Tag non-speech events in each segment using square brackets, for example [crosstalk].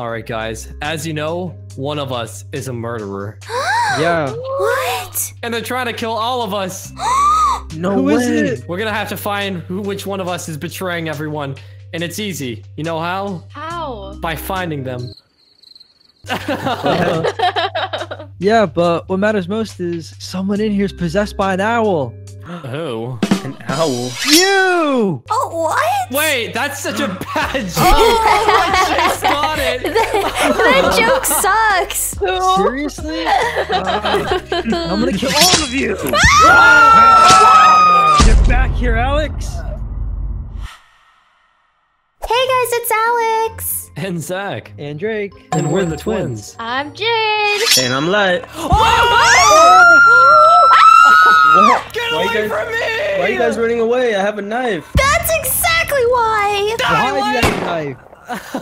All right, guys. As you know, one of us is a murderer, [gasps] Yeah. What? and they're trying to kill all of us. [gasps] No Who way. is it? We're gonna have to find who, which one of us is betraying everyone, and it's easy. You know how? How? By finding them. Uh-huh. [laughs] Yeah, but what matters most is someone in here is possessed by an owl. Who? [gasps] Oh, an owl. You! Oh, what? Wait, that's such a bad oh. joke. oh, I just got it. That joke sucks. Seriously? Uh, I'm gonna kill all of you! [laughs] Get back here, Alex! Hey guys, it's Alex. And Zach. And Drake. And we're the twins. I'm Jade. And I'm light. What? Get Why you away guys- from me! Why are you guys running away? I have a knife. That's exactly why. Why do you have a knife? [laughs]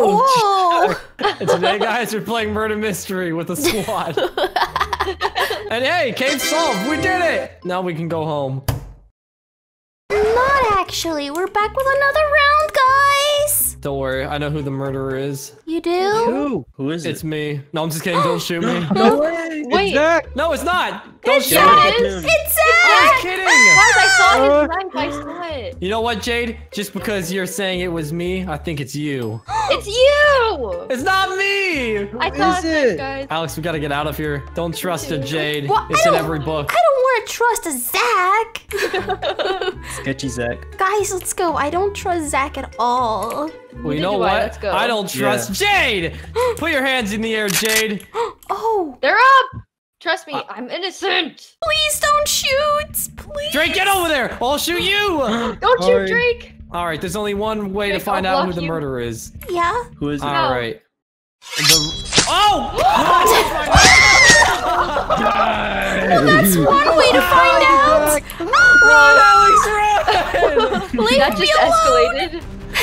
Oh. And today, guys, we're playing Murder Mystery with a squad. [laughs] and hey, cave solved. We did it. Now we can go home. Not actually. We're back with another round, guys. Don't worry, I know who the murderer is. You do? Who? Who is it? It's me. No, I'm just kidding. Don't shoot me. [gasps] No way. Wait. Zach! No, it's not. Don't shoot Yeah, me. it is. It's I'm kidding. Guys, I saw Uh, his knife. I saw it. You know what, Jade? Just because you're saying it was me, I think it's you. [gasps] It's you. It's not me. I thought is it, it? guys. Alex, we gotta get out of here. Don't trust a Jade. Well, It's in every book. I don't want to trust a Zach. [laughs] Sketchy Zach. Guys, let's go. I don't trust Zach at all. Well, you Neither know do I. what? Let's go. I don't trust Jade. [gasps] Put your hands in the air, Jade. [gasps] Oh, They're up. Trust me, Uh, I'm innocent. please don't shoot. Please. Drake, get over there. I'll shoot you. [gasps] Don't Sorry. shoot Drake. All right, there's only one way to find I'll out who block the you. murderer is. Yeah. Who is it? All No. right. The... Oh! [gasps] [laughs] That's one way to find out. run, Alex, run! [laughs] Leave That me just alone. escalated. I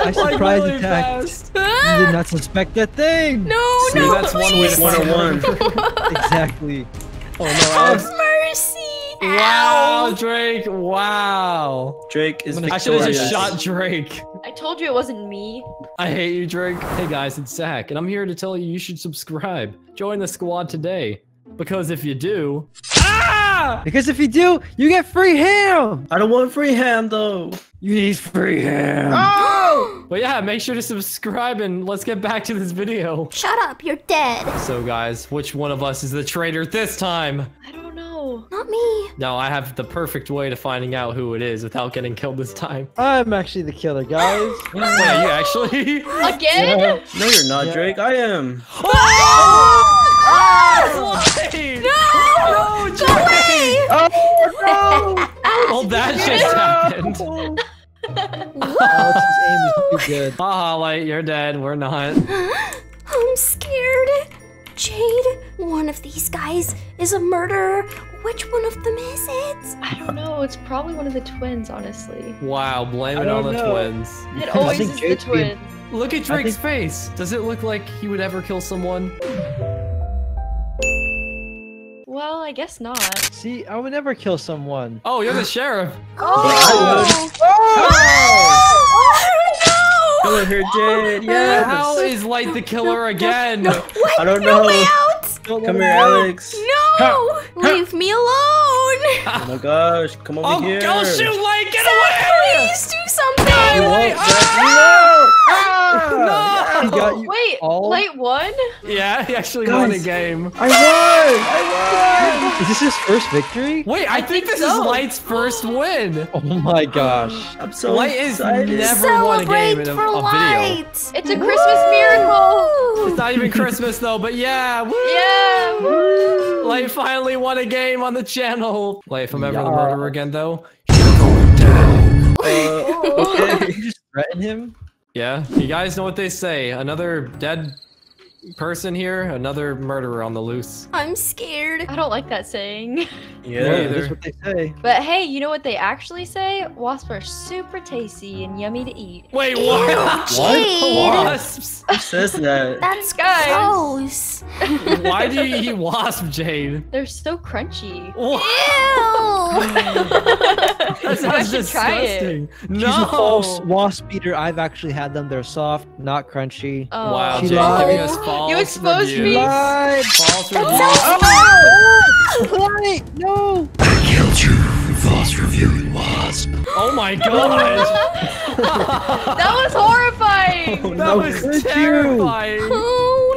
[laughs] Like, surprise really attacked. fast. You did not suspect that thing! No, See, no, that's one way to please. find out. 101. Exactly. Oh no, Alex. Mercy. Wow, Drake. Wow. Drake is I'm I should have just shot Drake. I told you it wasn't me. I hate you, Drake. Hey guys, it's Zach, and I'm here to tell you you should subscribe. Join the squad today. Because if you do. Ah! Because if you do, you get free ham! I don't want free ham though. You need free ham! But yeah, make sure to subscribe and let's get back to this video. Shut up. You're dead. So guys, which one of us is the traitor this time? I don't know. Not me. No, I have the perfect way to finding out who it is without getting killed this time. I'm actually the killer, guys. [laughs] Wait, are you actually? Again? No, you're not, Yeah. Drake. I am. Oh! Wait! No! Oh, no, oh, Go away! Oh, [laughs] well, that just happened. [laughs] Alex's aim is too good. Haha, Light, you're dead. We're not. [gasps] I'm scared. Jade, one of these guys is a murderer. Which one of them is it? I don't know. It's probably one of the twins, honestly. Wow, blame I it on the know. twins. It always think is the Jade's being- twins. Look at Drake's think- face. Does it look like he would ever kill someone? Well, I guess not. See, I would never kill someone. Oh, you're the sheriff. [gasps] Oh! Hello here, Jade. Yeah. How is Light the killer again? I don't No way know. out! Don't Come let here, me out. Alex. No! Leave me alone! [laughs] Oh my gosh. Come over Oh, here. go shoot Light! Get away! Please do something! You Wait, won't, Zach. No! He No! Got you Wait, all. light one? Yeah, he actually won a game. I won! I won! [laughs] Is this his first victory? Wait, I, I think, think this so. is Light's first [gasps] win. Oh my gosh. I'm so Light is excited. never won a game in a, for a video. light! It's a Christmas miracle. It's not even Christmas though, but yeah, woo! Yeah. woo. Light finally won a game on the channel. Light, if I'm ever the murderer again though. You're going Uh, [laughs] okay. Did you just threaten him? Yeah, you guys know what they say. Another dead person here, another murderer on the loose. I'm scared. I don't like that saying. [laughs] Yeah. either. That's what they say. But hey, you know what they actually say? Wasps are super tasty and yummy to eat. Wait, Ew, what? [laughs] Jade. Wasps? [laughs] Who says that? That's Guys. gross. Why do you eat wasp, Jade? They're so crunchy. What? Ew. [laughs] That sounds should try it. disgusting. She's No. a false wasp eater. I've actually had them. They're soft, not crunchy. Oh. Wow, She Jade lied. giving false You exposed reviews. me. Lied. False That reviews. sounds Wait, no. Killed you, false reviewing wasp. Oh my god! [laughs] That was horrifying! that No, was could you? terrifying. Oh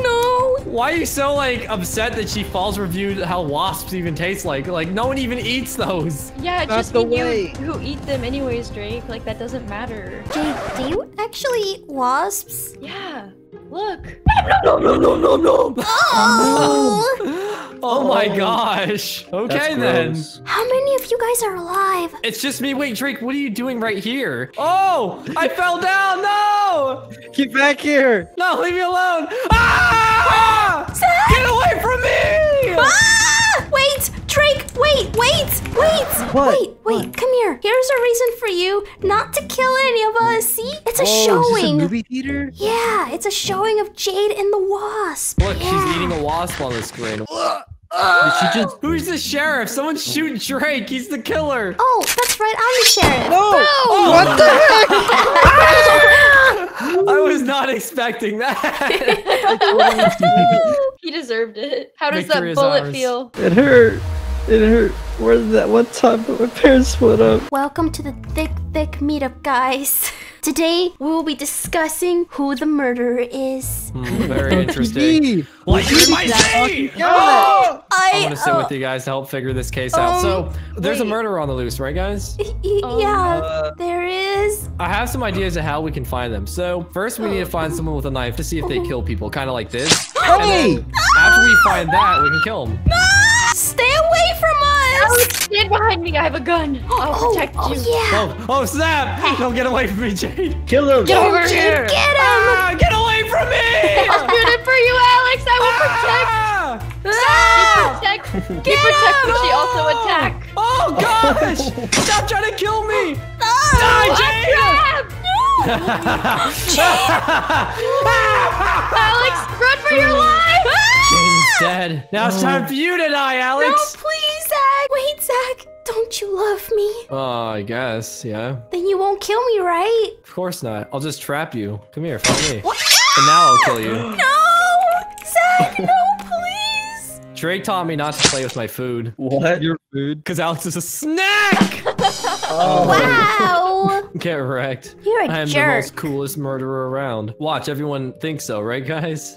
no. Why are you so like upset that she false reviewed how wasps even taste like? Like no one even eats those. Yeah, Not just the be way. you who eat them anyways, Drake. Like, that doesn't matter. Jade, do you actually eat wasps? Yeah, look. No No, no, no, no, no. Oh. [laughs] Oh my Oh. gosh. Okay then. How many of you guys are alive? It's just me. Wait, Drake, what are you doing right here? Oh, I [laughs] fell down. No, Get back here. no, leave me alone. Ah! Get away from me! Ah! Wait, Drake, wait, wait, wait, What? wait, wait, come here. Here's a reason for you not to kill any of us. See? It's a Whoa, is this a showing. movie theater? yeah, it's a showing of Jade and the Wasp. Look, yeah. she's eating a wasp on the screen. Did she uh, just? Who's the sheriff? Someone shoot Drake. He's the killer. Oh, that's right, I'm the sheriff. No. Oh, What the heck? [laughs] I was not expecting that. [laughs] he deserved it. How does Victory that is bullet feel? It hurt. It hurt. Where did that one time that my parents split up? Welcome to the Thick Thick Meetup, guys. [laughs] Today, we will be discussing who the murderer is. Hmm, very [laughs] interesting. TV. Like you might say. I, I'm gonna sit uh, with you guys to help figure this case out. So um, there's a murderer on the loose, right, guys? y- y- Um, yeah, Uh, there is. I have some ideas of how we can find them. So first, we need to find someone with a knife to see if they kill people, kind of like this. [gasps] Hey! After we find that, we can kill them. Stay away from us! Stand behind me. I have a gun. I'll Oh, protect oh you. yeah. Oh, oh snap! Don't get away from me, Jade. Kill him. Get over Jade, here. get him! Ah, get away from me! [laughs] I'll shoot it for you, Alex. I will protect. Ah! Ah! Protect. He protects, but she also attack. Oh gosh! Stop trying to kill me! Ah! Die, Jade! [laughs] Alex, run for your life. Jade's dead. Now it's time for you to die, Alex. No, Alex. please, Zach. Wait, Zach. Don't you love me? Oh, I guess, yeah. Then you won't kill me, right? Of course not. I'll just trap you. Come here, follow me. And now I'll kill you. [gasps] No! Zach, [laughs] no, please! Drake taught me not to play with my food. What? Your food. Because Alex is a snack! [laughs] Oh. Wow! [laughs] Get wrecked. You're a I am the most coolest murderer around. Watch, everyone thinks so, right, guys?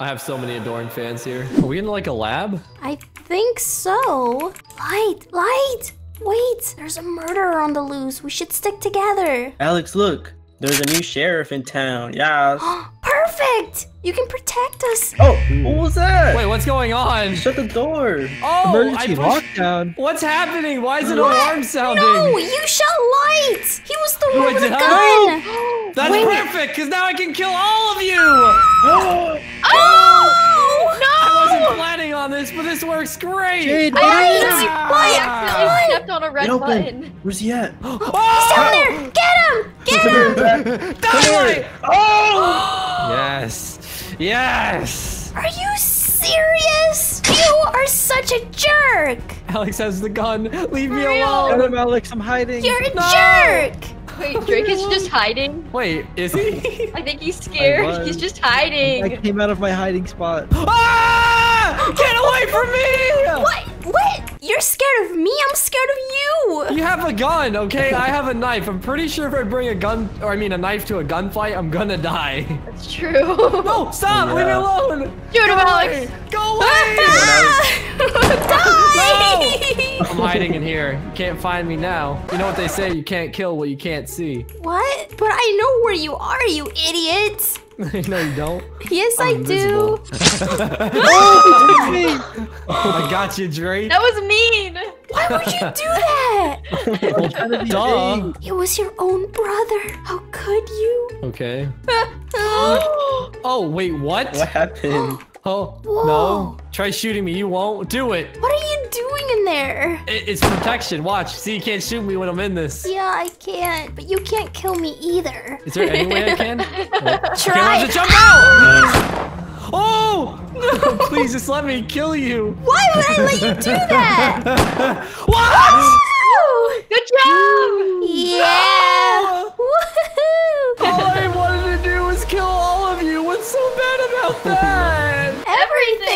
I have so many adoring fans here. Are we in like a lab? I think so. Light, light! Wait, there's a murderer on the loose. We should stick together. Alex, look. There's a new sheriff in town. Yeah. [gasps] Perfect! You can protect us. Oh, what was that? Wait, what's going on? Shut the door. Oh, Emergency I pushed- lockdown. What's happening? Why is an alarm sounding? No, you shot light! He was the one Wait, with the gun! [gasps] That's Wait. perfect, because now I can kill all of you! [gasps] Oh! I wasn't planning on this, but this works great! Jade, I get in. accidentally, I accidentally ah! stepped on a red Get open. button. Where's he at? [gasps] He's Oh! down there! Get him! Get him! [laughs] Dynamite! Oh! [gasps] Yes! Yes! Are you serious? You are such a jerk! Alex has the gun. Leave me real? alone. Get him, Alex. I'm hiding. You're a No. jerk! Wait, Drake is just hiding. Wait, is he? [laughs] I think he's scared. He's just hiding. I came out of my hiding spot. [gasps] ah! Get away from me! What? What? You're scared of me? I'm scared of you! You have a gun, okay? I have a knife. I'm pretty sure if I bring a gun, or I mean a knife to a gunfight, I'm gonna die. That's true. [laughs] No, stop! Leave me alone! Shoot him, Go Alex. away! Go away! Die! I'm hiding in here. You can't find me now. You know what they say, you can't kill what you can't see. What? But I know where you are, you idiot! [laughs] no, you don't. Yes, I do. [laughs] Oh, he took me. I got you, Drake. That was mean. Why would you do that? I'm trying to be Duh. It was your own brother. How could you? Okay. [gasps] Oh, wait, what? What happened? [gasps] Oh, Oh, Whoa. no. Try shooting me. You won't. Do it. What are you doing in there? It- It's protection. Watch. See, you can't shoot me when I'm in this. Yeah, I can't, but you can't kill me either. Is there any way I can? [laughs] Okay, Try. let's jump out! [gasps] Oh! No, please just let me kill you. Why would I let you do that? [laughs] What? Good job!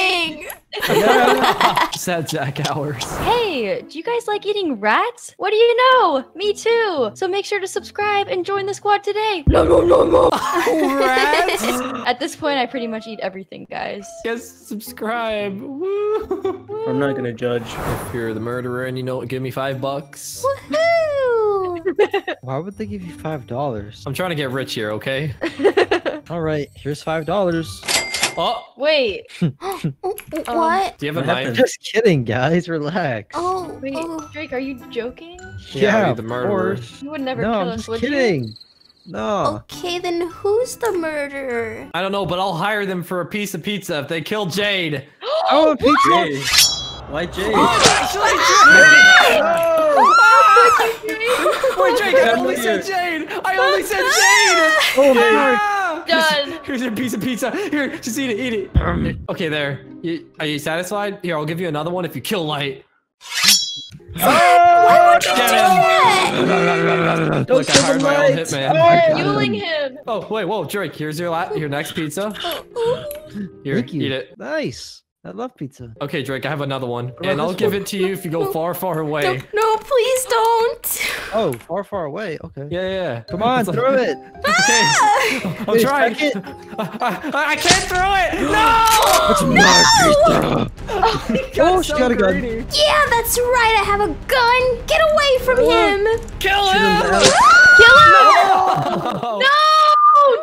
That? Everything. [laughs] Sad Jack hours. Hey, do you guys like eating rats? What do you know? Me too. So make sure to subscribe and join the squad today. No, no, no, no. [laughs] Rats. [laughs] At this point, I pretty much eat everything, guys. Yes, subscribe. Woo. I'm not gonna judge. If you're the murderer and you know, give me five bucks. Why would they give you five dollars? I'm trying to get rich here, okay? All right, here's five dollars. Oh, Wait, [laughs] oh. what? do you have a knife? Just kidding, guys. Relax. Oh, wait, oh. Drake, are you joking? Yeah, yeah, the of murderer. course. You would never No, kill I'm us, just would kidding. No. Okay, then who's the murderer? I don't know, but I'll hire them for a piece of pizza if they kill Jade. [gasps] Oh, pizza. Jay. Why Jay? Oh, oh. [laughs] Wait, Jade, I only said [laughs] Jade. I only said Jade. Oh my. Ah! Done. Here's your piece of pizza. Here, just eat it, eat it. Okay, there. You, are you satisfied? Here, I'll give you another one if you kill Light. Why would you do that? Don't Look, I kill hired the my own lights. hitman. Oh, I Fueling him. him. Oh, wait, whoa, Drake, here's your la your next pizza. [laughs] Here, Thank you. eat it. Nice. I love pizza. Okay, Drake, I have another one. about And I'll give one? it to you if you go far, far No, away. no, please don't. Oh, far, far away. Okay. Yeah, yeah, yeah. Come on, like- throw it. [laughs] Okay. Ah! I'm Please, trying. it. [laughs] I, I- I can't throw it! No! It's my pizza. Oh, she got a gun. greedy. Yeah, that's right. I have a gun. Get away from oh. him. Kill him him! Ah! Kill him. Oh. No,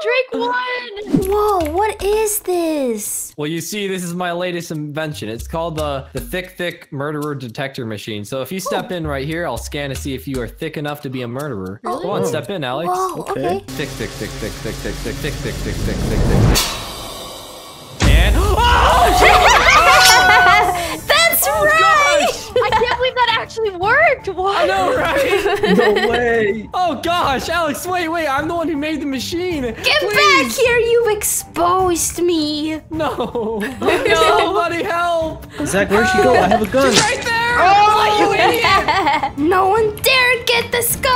Drake won. Whoa, what is this? Well, you see, this is my latest invention. It's called the, the Thick Thick Murderer Detector Machine. So if you step in right here, I'll scan to see if you are thick enough to be a murderer. Really? Go on, step in, Alex. Whoa, Okay. okay. Thick, thick, thick, thick, thick, thick, thick, thick, thick, thick, thick, thick, thick. That actually worked. What? I know, right? [laughs] No way. Oh gosh, Alex, wait, wait, I'm the one who made the machine. Get back here. You exposed me. No. [laughs] [laughs] Somebody help. Zach, where'd she go? I have a gun. She's Right there. Oh, you idiot. no one dare get this gun.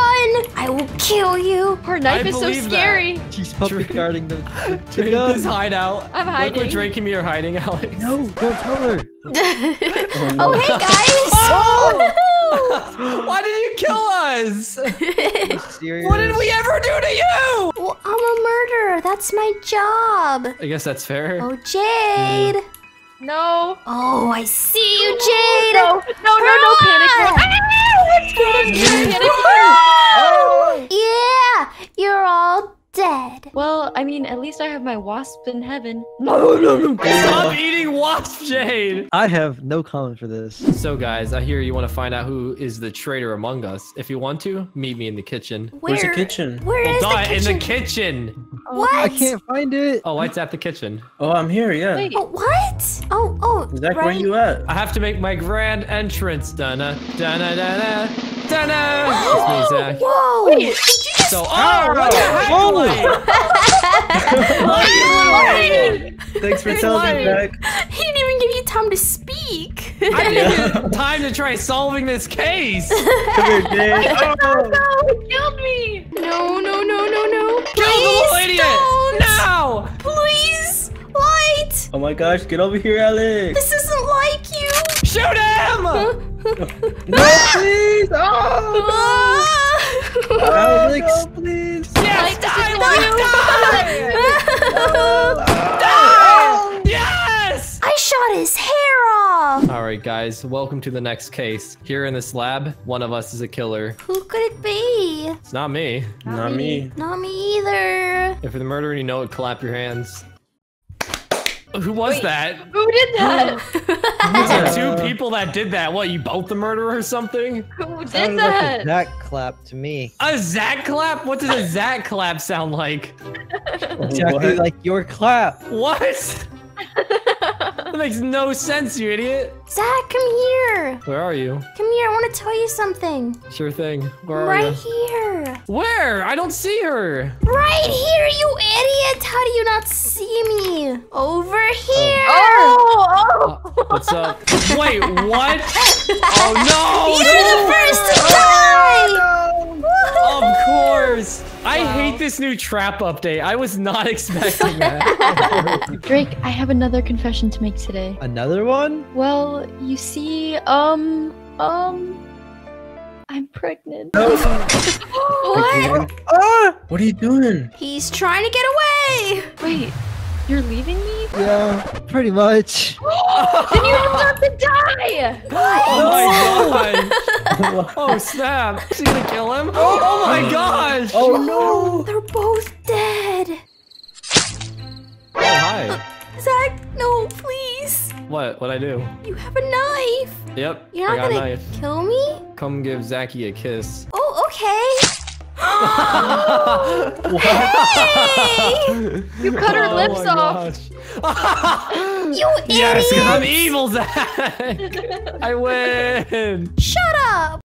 I will kill you. Her knife I is so believe that. scary. She's puppy Drake. guarding the, the, the Drake gun. is hideout. I'm Look hiding. where Drake and me are hiding, Alex. No, don't tell her. oh, hey oh, guys. Oh! [laughs] Why did you kill us? [laughs] What did we ever do to you? well, I'm a murderer. That's my job. I guess that's fair. Oh, Jade. No. Oh, I see you, Jade. No, no, no, no panic. Ah! Ah, what's going on? Panic. Oh, yeah, you're all dead. Well, I mean, at least I have my wasp in heaven. [laughs] No, no, Stop eating wasp, Jade. I have no comment for this. So, guys, I hear you want to find out who is the traitor among us. If you want to, meet me in the kitchen. Where, Where's the kitchen? Where Well, is duh, the kitchen? in the kitchen. Oh. What? I can't find it. Oh, it's at the kitchen. Oh, I'm here. Yeah. Wait, Oh, what? Oh, oh, Zach, where right. you at? I have to make my grand entrance. Donna, donna, donna, donna. It's me, Zach. [gasps] Whoa! Wait. Did you just? So, oh, oh what the heck? Holy- Lane? Thanks for He's telling me. Zach. He didn't even give you time to speak. I didn't get [laughs] time to try solving this case. [laughs] Come here, Jay. Oh. no, it oh. killed me. no, no, no, no, no. Kill the little idiot. don't. Now. Please, light. oh my gosh, get over here, Alex. This isn't like you. Shoot him. No, please. Oh. Ah. Alex, please. Yes, Like, die, [laughs] this Light, die. Ah. Yes! I shot his hair off. All right, guys, welcome to the next case. Here in this lab, one of us is a killer. Who could it be? It's not me. Not me. Not me either. If you're the murderer and you know it, clap your hands. Who was that? Who did that? Was [laughs] there Uh, two people that did that? What, you both the murderer or something? Who did Sounded like a that? Zach clap to me. A Zach clap? What does a Zach clap sound like? Exactly What? like your clap. What? That makes no sense, you idiot. Zach, come here. Where are you? Come here. I want to tell you something. Sure thing. Where are right here. Where? I don't see her. Right here, you idiot. How do you not see me? Over here. Oh, oh. oh. What's up? Wait, what? [laughs] Oh no! You're the first to die. Of course. I hate this new trap update. I was not [laughs] expecting that. [laughs] Drake, I have another confession to make today. Another one? Well, you see, um, um, I'm pregnant. [laughs] What? Ah! What are you doing? He's trying to get away. Wait, you're leaving me? Yeah, pretty much. [gasps] then you deserve to die! oh my [laughs] god! Oh snap! Is he gonna kill him? Oh, oh my oh. gosh! Oh no! They're both dead. Oh, hi. Uh, Zach, no, please. What? What'd I do? You have a knife. Yep. You're I not got gonna knife. kill me? Come give Zachy a kiss. Oh, okay. [laughs] You cut her Oh lips off. gosh. [laughs] You yes, I'm evil, Zach. [laughs] I win. Shut up.